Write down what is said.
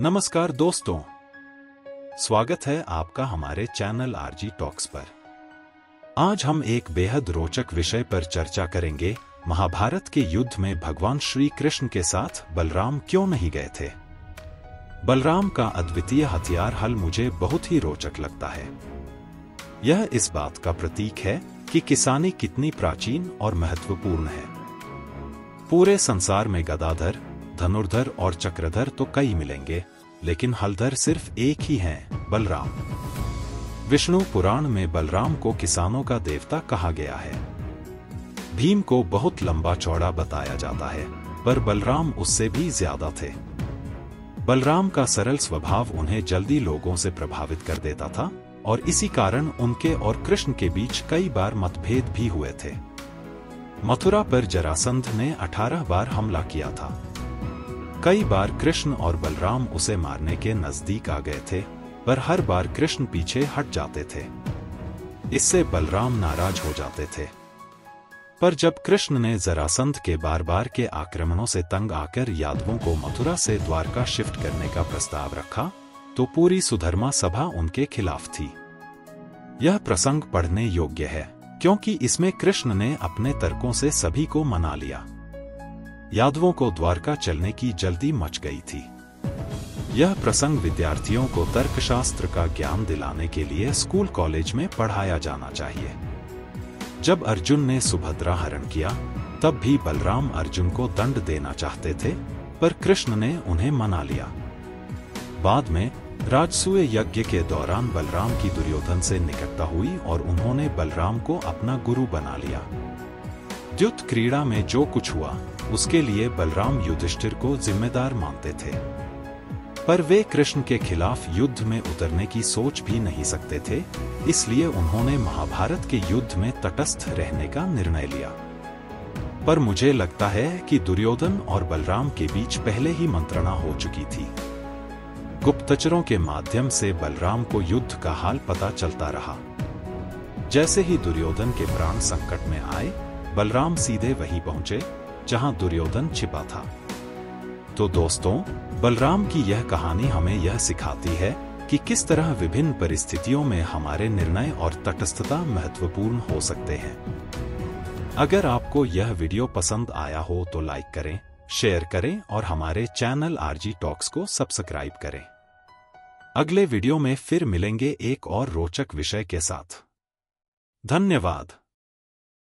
नमस्कार दोस्तों। स्वागत है आपका हमारे चैनल आरजी टॉक्स पर। आज हम एक बेहद रोचक विषय पर चर्चा करेंगे, महाभारत के युद्ध में भगवान श्री कृष्ण के साथ बलराम क्यों नहीं गए थे? बलराम का अद्वितीय हथियार हल मुझे बहुत ही रोचक लगता है। यह इस बात का प्रतीक है कि किसानी कितनी प्राचीन और महत्वपूर्ण है। पूरे संसार में गदाधर धनुर्धर और चक्रधर तो कई मिलेंगे, लेकिन हलधर सिर्फ़ एक ही हैं, बलराम। विष्णु पुराण में बलराम को किसानों का देवता कहा गया है। भीम को बहुत लंबा चौड़ा बताया जाता है, पर बलराम उससे भी ज़्यादा थे। बलराम का सरल स्वभाव उन्हें जल्दी लोगों से प्रभावित कर देता था, और इसी कारण उनके और कृष्ण के बीच कई बार मतभेद भी हुए थे। मथुरा पर जरासंध ने 18 बार हमला किया था। कई बार कृष्ण और बलराम उसे मारने के नज़दीक आ गए थे, पर हर बार कृष्ण पीछे हट जाते थे। इससे बलराम नाराज़ हो जाते थे। पर जब कृष्ण ने जरासंध के बार बार के आक्रमणों से तंग आकर यादवों को मथुरा से द्वारका शिफ्ट करने का प्रस्ताव रखा तो पूरी सुधर्मा सभा उनके खिलाफ थी। यह प्रसंग पढ़ने योग्य है, क्योंकि इसमें कृष्ण ने अपने तर्कों से सभी को मना लिया। यादवों को द्वारका चलने की जल्दी मच गई थी। यह प्रसंग विद्यार्थियों को तर्कशास्त्र का ज्ञान दिलाने के लिए स्कूल कॉलेज में पढ़ाया जाना चाहिए। जब अर्जुन ने सुभद्रा हरण किया, तब भी बलराम अर्जुन को दंड देना चाहते थे, पर कृष्ण ने उन्हें मना लिया। बाद में, राजसूय यज्ञ के दौरान बलराम की दुर्योधन से निकटता हुई और उन्होंने बलराम को अपना गुरु बना लिया। युद्ध क्रीड़ा में जो कुछ हुआ उसके लिए बलराम युधिष्ठिर को जिम्मेदार मानते थे। पर वे कृष्ण के खिलाफ युद्ध में उतरने की सोच भी नहीं सकते थे, इसलिए उन्होंने महाभारत के युद्ध में तटस्थ रहने का निर्णय लिया। पर मुझे लगता है कि दुर्योधन और बलराम के बीच पहले ही मंत्रणा हो चुकी थी। गुप्तचरों के माध्यम से बलराम को युद्ध का हाल पता चलता रहा। जैसे ही दुर्योधन के प्राण संकट में आए, बलराम सीधे वहीं पहुँचे जहाँ दुर्योधन छिपा था। तो दोस्तों, बलराम की यह कहानी हमें यह सिखाती है कि किस तरह विभिन्न परिस्थितियों में हमारे निर्णय और तटस्थता महत्वपूर्ण हो सकते हैं। अगर आपको यह वीडियो पसंद आया हो तो लाइक करें, शेयर करें और हमारे चैनल आरजी टॉक्स को सब्सक्राइब करें। अगले वीडियो में फिर मिलेंगे एक और रोचक विषय के साथ। धन्यवाद।